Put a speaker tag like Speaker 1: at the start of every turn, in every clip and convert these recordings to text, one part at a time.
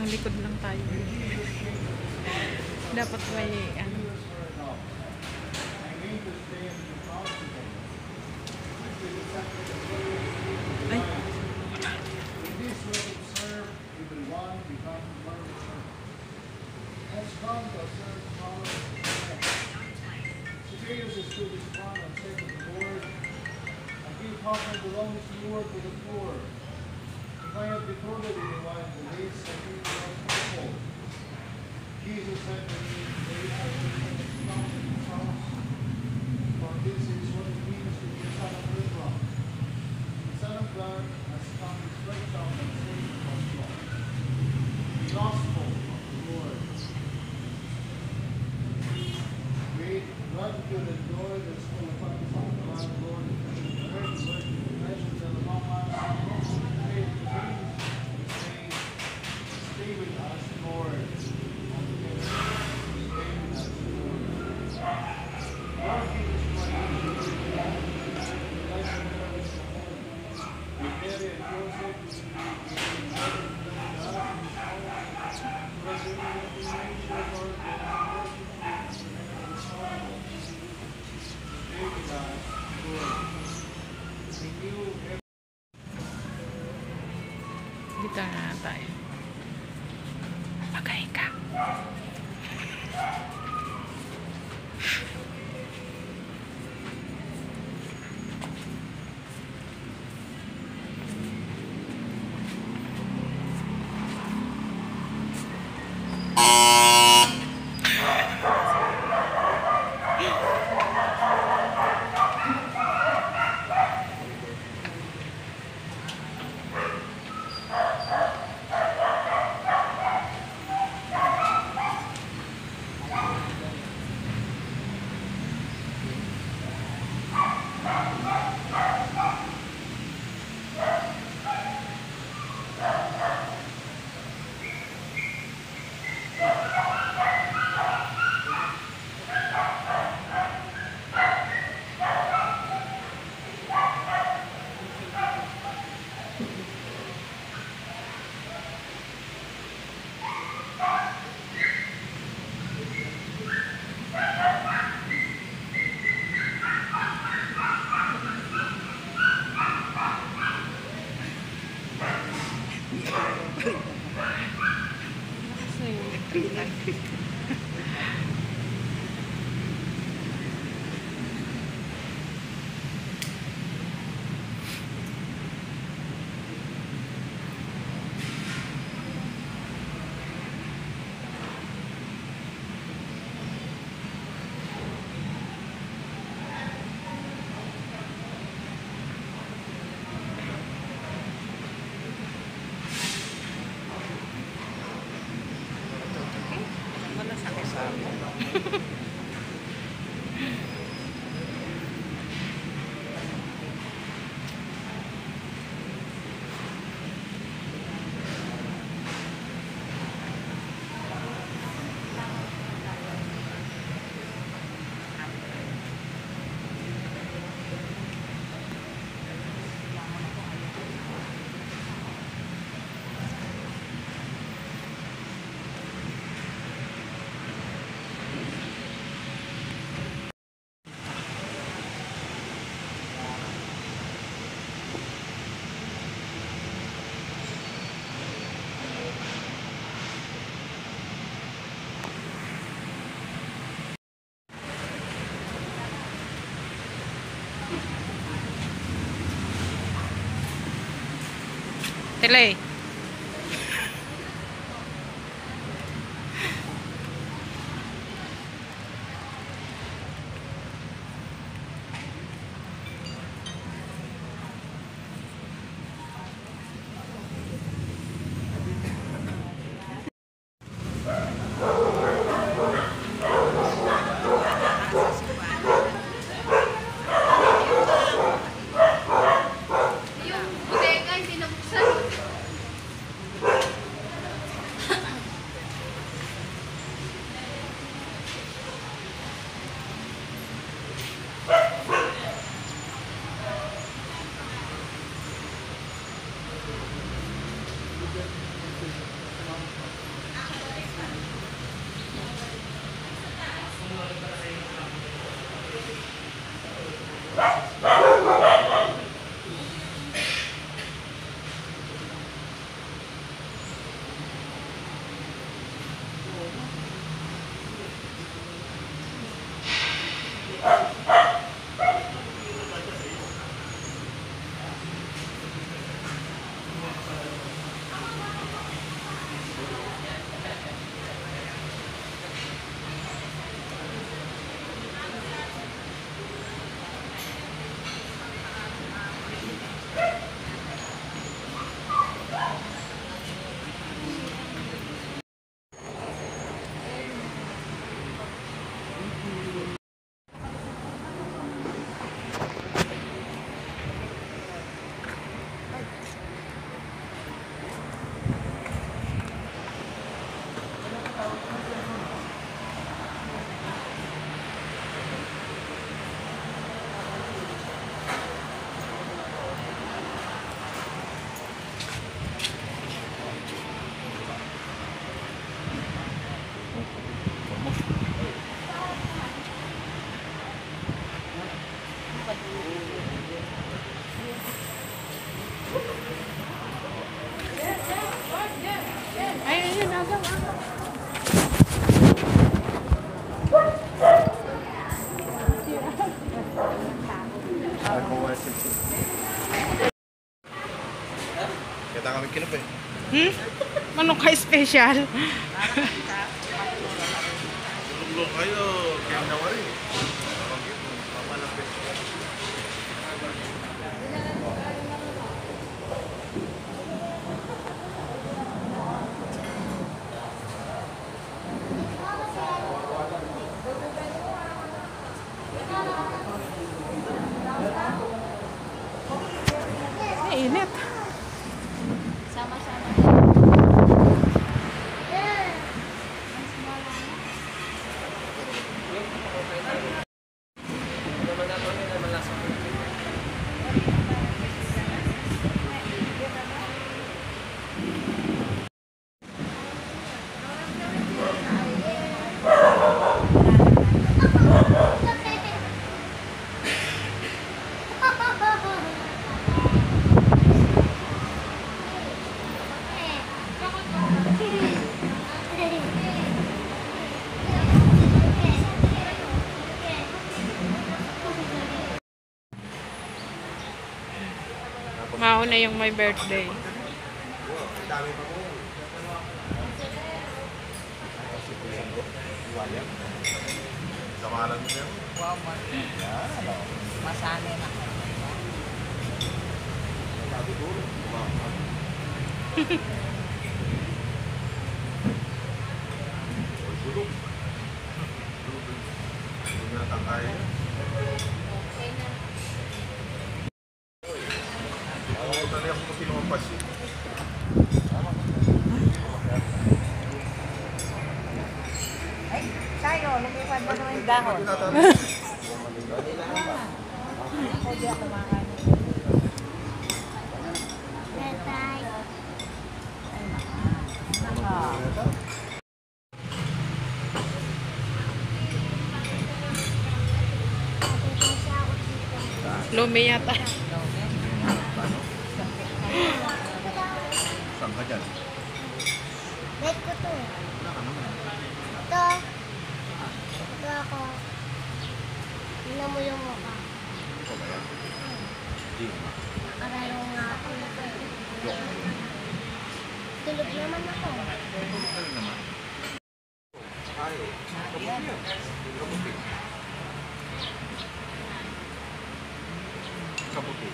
Speaker 1: Panglikod lang tayo. Dapat may ano. Ay,
Speaker 2: to Superiors is to respond to the Lord, and give half of the longest reward to the poor. I have anyone in the least, I give them fourfold. Jesus said to me, come in his house, for this is what it means to be a son of Abraham. The Son of God has come to stretch out
Speaker 1: dito na tayo. Pagay Yung Hmm? Manok ka special.
Speaker 3: Wow, ma-
Speaker 4: Yan. oh.
Speaker 3: masanay na kayo.
Speaker 4: Sabi ko. Wow. Oy, sulok. Huwag na tangkay. Oo, tali ako kung pinumampas eh.
Speaker 3: Ay, tayo, lumipad mo naman yung dahon.
Speaker 4: Tinatanong.
Speaker 3: Ako di ako makain. Ah,
Speaker 1: Lumi yata.
Speaker 4: Saan ka dyan?
Speaker 5: Like ko to. Ito. Ito ako. Tingnan mo yung mukha.
Speaker 4: Ikaw ba yan? Hindi.
Speaker 5: Arayo nga ako.
Speaker 4: Mo yun.
Speaker 5: Tulog naman ako.
Speaker 4: Ano naman? Ay, kaputi yan. Kaputi. Kaputi.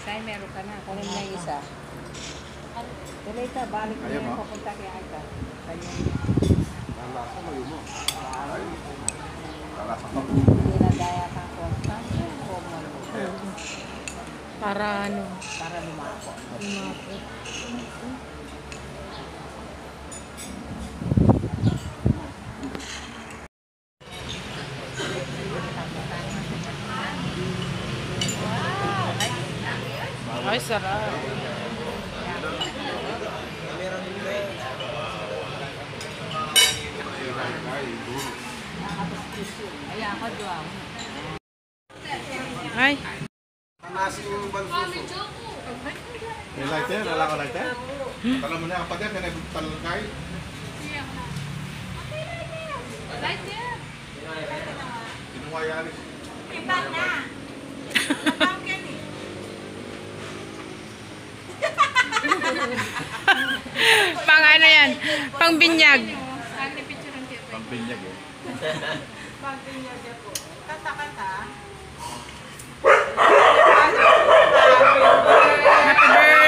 Speaker 3: Say, meron ka na. Kunin na yung isa. Tuloy ka, balik mo
Speaker 4: Ayaw
Speaker 3: yung
Speaker 4: mo?
Speaker 3: papunta kay Aita. Kayo,
Speaker 4: Lalasa ka.
Speaker 3: Common.
Speaker 1: Para ano,
Speaker 3: Para lumako.
Speaker 1: lumapit. Ay, sarap.
Speaker 3: Ay, ako, Juan.
Speaker 1: Ay,
Speaker 4: Nasi yung bansuso. May lighter? Wala ka lighter? Tala mo na ang pader, kaya talangkay. Kinuha yan.
Speaker 1: pang ano yan? Pang binyag.
Speaker 4: Pampinyag eh.